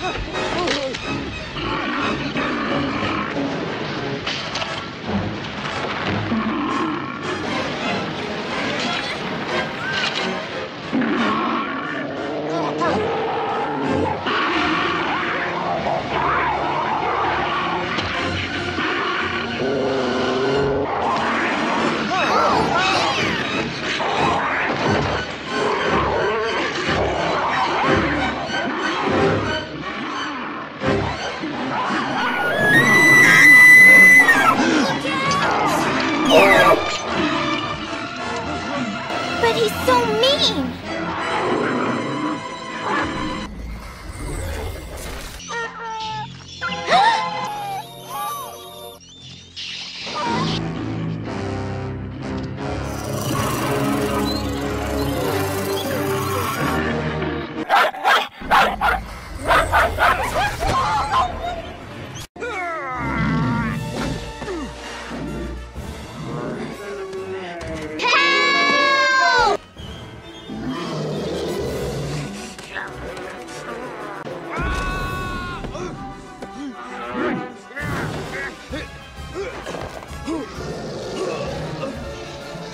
快！But he's so mean!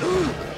Help!